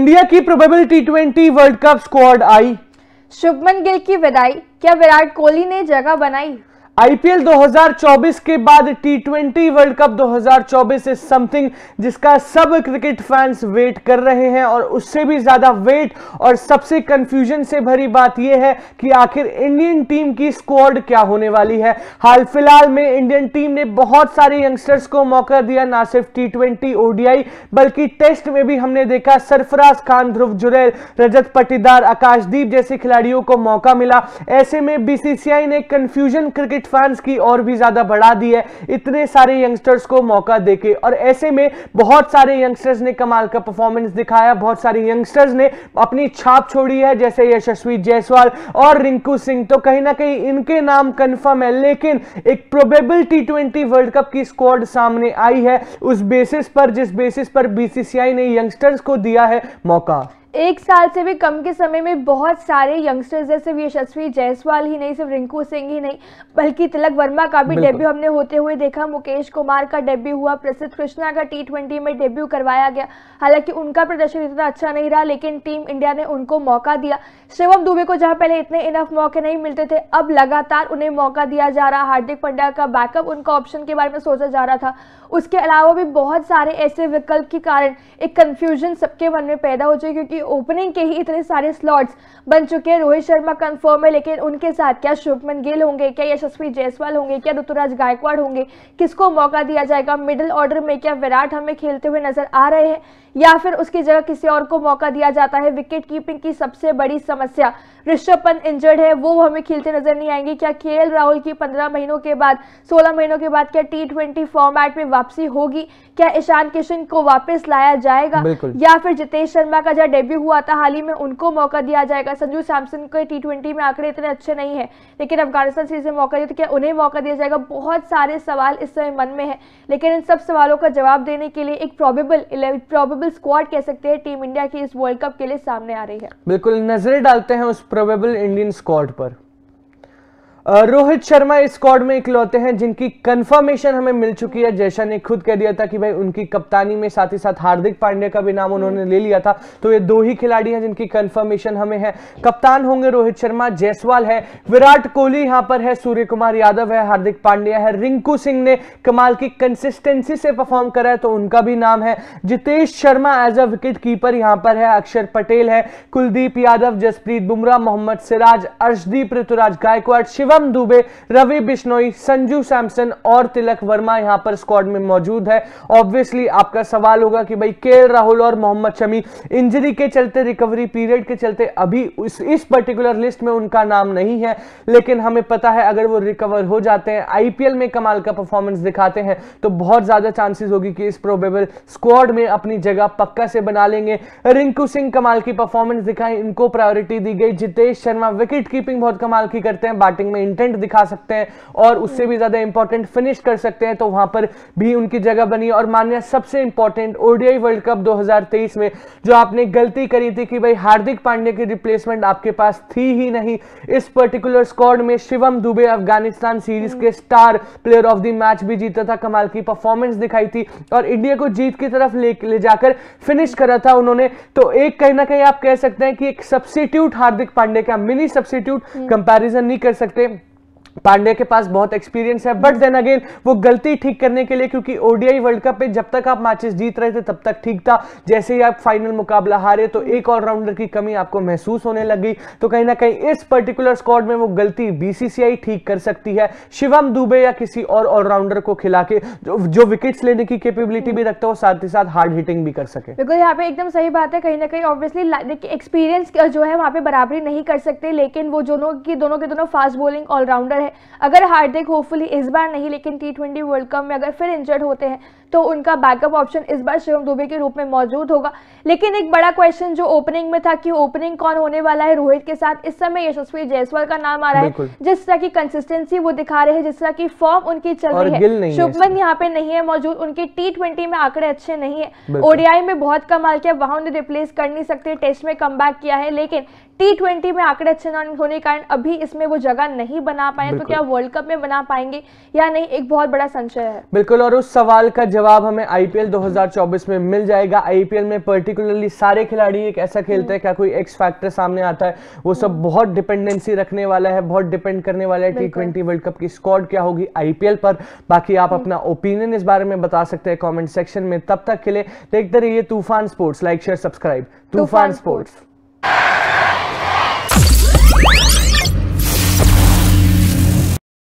India की probable T twenty World Cup squad आई। शुभमन गिल की विदाई। क्या विराट कोहली ने जगह बनाई? आईपीएल 2024 के बाद T twenty World Cup 2024 is something जिसका सब क्रिकेट फैंस वेट कर रहे हैं और उससे भी ज़्यादा वेट और सबसे कंफ्यूजन से भरी बात यह है कि आखिर इंडियन टीम की स्क्वाड क्या होने वाली है। हाल फ़िलहाल में इंडियन टीम ने बहुत सारे यंगस्टर्स को मौका दिया, ना सिर्फ़ टी ट्वेंटी ओडीआई बल्कि टेस्ट में भी हमने देखा सरफराज खान, ध्रुव जुरैल, रजत पटीदार, आकाशदीप जैसे खिलाड़ियों को मौका मिला। ऐसे में बीसीसीआई ने कंफ्यूजन क्रिकेट फैंस की और भी ज़्यादा बढ़ा दी है। इतने सारे यंगस्टर्स को मौका देके और ऐसे में बहुत सारे यंगस्टर्स ने कमाल का परफॉर्मेंस दिखाया। बहुत सारे यंगस्टर्स ने अपनी छाप छोड़ी है, जैसे यशस्वी जायसवाल और रिंकू सिंह। तो कहीं ना कहीं इनके नाम कंफर्म है, लेकिन एक प्रोबेबल टी वर्ल्ड कप की स्क्वाड सामने आई है। उस बेसिस पर, जिस बेसिस पर बीसीसीआई ने यंगस्टर्स को दिया है मौका। एक साल से भी कम के समय में बहुत सारे यंगस्टर्स जैसे यशस्वी जायसवाल ही नहीं सिर्फ़ रिंकू सिंह ही नहीं बल्कि तिलक वर्मा का भी डेब्यू हमने होते हुए देखा। मुकेश कुमार का डेब्यू हुआ प्रसिद्ध कृष्णा का टी ट्वेंटी में डेब्यू करवाया गया। हालाँकि उनका प्रदर्शन इतना अच्छा नहीं रहा लेकिन टीम इंडिया ने उनको मौका दिया। शिवम दुबे को जहाँ पहले इतने इनफ मौके नहीं मिलते थे अब लगातार उन्हें मौका दिया जा रहा। हार्दिक पंड्या का बैकअप उनका ऑप्शन के बारे में सोचा जा रहा था। उसके अलावा भी बहुत सारे ऐसे विकल्प के कारण एक कन्फ्यूज़न सबके मन में पैदा हो जाए क्योंकि ओपनिंग के ही इतने सारे स्लॉट्स बन चुके हैं। रोहित शर्मा कंफर्म है लेकिन उनके साथ क्या शुभमन गिल होंगे क्या यशस्वी जायसवाल होंगे क्या ऋतुराज गायकवाड़ होंगे किसको मौका दिया जाएगा? मिडिल ऑर्डर में क्या विराट हमें खेलते हुए नज़र आ रहे हैं या फिर उसकी जगह किसी और को मौका दिया जाता है? विकेट कीपिंग की सबसे बड़ी समस्या। ऋषभ पंत इंजर्ड है वो हमें खेलते नज़र नहीं आएँगे। क्या के राहुल की पंद्रह महीनों के बाद सोलह महीनों के बाद क्या टी ट्वेंटी फॉर्मेट में वापसी होगी? क्या ईशान किशन को वापस लाया जाएगा? या फिर जितेश शर्मा का जहाँ डेब्यू हुआ था, हाल ही में उनको मौका दिया जाएगा। संजू सैमसन के टी ट्वेंटी में आंकड़े इतने अच्छे नहीं है, लेकिन अफ़गानिस्तान सीरीज़ में मौका दिया तो क्या उन्हें मौका दिया जाएगा? बहुत सारे सवाल इस समय मन में है, लेकिन इन सब सवालों का जवाब देने के लिए एक प्रॉबेबल प्रॉबेबल स्क्वाड कह सकते हैं, टीम इंडिया की इस वर्ल्ड कप के लिए सामने आ रही है। बिल्कुल, नज़रें डालते हैं उस प्रोबेबल इंडियन स्क्वाड पर। रोहित शर्मा इस स्क्वाड में इकलौते हैं, जिनकी कंफर्मेशन हमें मिल चुकी है। जैसा ने खुद कह दिया था कि भाई, उनकी कप्तानी में साथ ही साथ हार्दिक पांड्या का भी नाम उन्होंने ले लिया था। तो ये दो ही खिलाड़ी हैं जिनकी कंफर्मेशन हमें है। कप्तान होंगे रोहित शर्मा, जायसवाल है, विराट कोहली यहाँ पर है सूर्य कुमार यादव है, हार्दिक पांड्या है, रिंकू सिंह ने कमाल की कंसिस्टेंसी से परफॉर्म करा है तो उनका भी नाम है। Jitesh Sharma as a wicketkeeper यहाँ पर है, अक्षर पटेल है, कुलदीप यादव, जसप्रीत बुमराह, मोहम्मद सिराज, अर्शदीप ऋतुराज गायकवाड़ शिवम शिवम दुबे रवि बिश्नोई संजू सैमसन और तिलक वर्मा यहाँ पर स्क्वाड में मौजूद है। ऑब्वियसली आपका सवाल होगा कि भाई के राहुल और मोहम्मद शमी इंजरी के चलते रिकवरी पीरियड के चलते अभी इस, इस पर्टिकुलर लिस्ट में उनका नाम नहीं है लेकिन हमें पता है अगर वो रिकवर हो जाते हैं आईपीएल में कमाल का परफॉर्मेंस दिखाते हैं तो बहुत ज़्यादा चांसेस होगी कि इस प्रोबेबल स्क्वाड में अपनी जगह पक्का से बना लेंगे। रिंकू सिंह कमाल की परफॉर्मेंस दिखाई इनको प्रायोरिटी दी गई। जितेश शर्मा विकेट कीपिंग बहुत कमाल की करते हैं बैटिंग में में इंटेंट दिखा सकते हैं और उससे भी ज़्यादा इंपॉर्टेंट फिनिश कर सकते हैं तो वहाँ पर भी उनकी जगह बनी। और मान्य सबसे इंपॉर्टेंट ओडीआई वर्ल्ड कप 2023 में जो आपने गलती करी थी कि भाई हार्दिक पांड्या की रिप्लेसमेंट आपके पास थी ही नहीं इस पर्टिकुलर स्क्वाड में शिवम दुबे अफ़गानिस्तान सीरीज़ के star player of the match भी जीता था कमाल की परफॉर्मेंस दिखाई थी। और इंडिया को जीत की तरफ़ ले, ले जाकर फिनिश करा था उन्होंने। तो एक कहीं ना कहीं आप कह सकते हैं कि एक सब्सिट्यूट हार्दिक पांड्या का मिनी सब्सिट्यूट कंपैरिजन नहीं कर सकते। पांडे के पास बहुत एक्सपीरियंस है बट देन अगेन वो गलती ठीक करने के लिए क्योंकि ओडीआई वर्ल्ड कप पे जब तक आप मैचेस जीत रहे थे तब तक ठीक था। जैसे ही आप फाइनल मुकाबला हारे तो एक ऑलराउंडर की कमी आपको महसूस होने लगी। तो कहीं ना कहीं इस पर्टिकुलर स्क्वाड में वो गलती बीसीसीआई ठीक कर सकती है। शिवम दुबे या किसी और ऑलराउंडर को खिला के जो, जो विकेट्स लेने की कैपेबिलिटी भी रखता हो साथ ही साथ हार्ड हिटिंग भी कर सके। बिल्कुल यहाँ पे एकदम सही बात है। कहीं ना कहीं ऑब्वियसली एक्सपीरियंस जो है वहाँ पे बराबरी नहीं कर सकते लेकिन वो दोनों की दोनों के दोनों फास्ट बॉलिंग ऑलराउंडर है। अगर हार्दिक होपफुली इस बार नहीं लेकिन टी ट्वेंटी वर्ल्ड कप में अगर फिर इंजर्ड होते हैं तो उनका बैकअप ऑप्शन इस बार शिवम दुबे के रूप में मौजूद होगा। लेकिन एक बड़ा क्वेश्चन जो ओपनिंग में था कि ओपनिंग कौन होने वाला है रोहित के साथ इस समय यशस्वी जायसवाल का नाम आ रहा है जिस तरह की कंसिस्टेंसी वो दिखा रहे हैं जिस तरह की फॉर्म उनकी चल रही है। शुभमन यहाँ पे नहीं है मौजूद उनके टी ट्वेंटी में आंकड़े अच्छे नहीं है। ओडीआई में बहुत कमाल किया वहाँ उन्हें रिप्लेस कर नहीं सकते टेस्ट में कम किया है लेकिन टी ट्वेंटी में आंकड़े अच्छे न होने के कारण अभी इसमें वो जगह नहीं बना पाए तो क्या वर्ल्ड कप में बना पाएँगे या नहीं? एक बहुत बड़ा संशय है। बिल्कुल और उस सवाल का जवाब हमें आईपीएल 2024 में मिल जाएगा। आईपीएल में पर्टिकुलरली सारे खिलाड़ी एक ऐसा खेलते हैं क्या कोई एक्स फैक्टर सामने आता है? वो सब बहुत डिपेंडेंसी रखने वाला है बहुत डिपेंड करने वाला है टी ट्वेंटी वर्ल्ड कप की स्क्वाड क्या होगी आईपीएल पर। बाकी आप अपना ओपिनियन इस बारे में बता सकते हैं कॉमेंट सेक्शन में। तब तक के लिए देखते रहिए Toofan sports like share subscribe Toofan sports